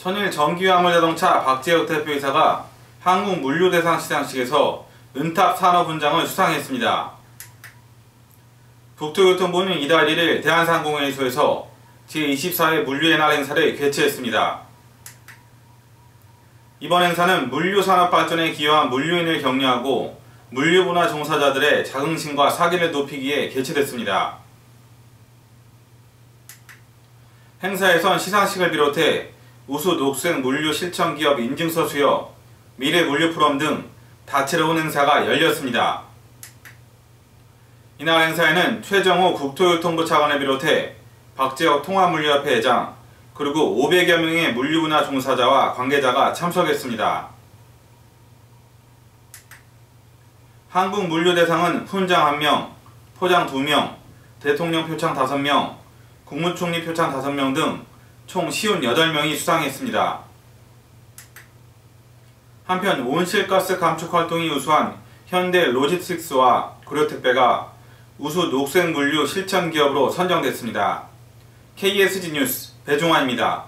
천일 전기화물자동차 박재혁 대표이사가 한국물류대상 시상식에서 은탑 산업훈장을 수상했습니다. 국토교통부는 이달 1일 대한상공회의소에서 제24회 물류의 날 행사를 개최했습니다. 이번 행사는 물류산업 발전에 기여한 물류인을 격려하고 물류문화 종사자들의 자긍심과 사기를 높이기에 개최됐습니다. 행사에선 시상식을 비롯해 우수 녹색 물류 실천 기업 인증서 수여, 미래 물류 프롬 등 다채로운 행사가 열렸습니다. 이날 행사에는 최정호 국토교통부 차관을 비롯해 박재혁 통합물류협회 회장, 그리고 500여 명의 물류문화 종사자와 관계자가 참석했습니다. 한국물류대상은 훈장 1명, 포장 2명, 대통령 표창 5명, 국무총리 표창 5명 등 총 58명이 수상했습니다. 한편 온실가스 감축 활동이 우수한 현대 로지스틱스와 고려택배가 우수 녹색 물류 실천 기업으로 선정됐습니다. KSG 뉴스 배종환입니다.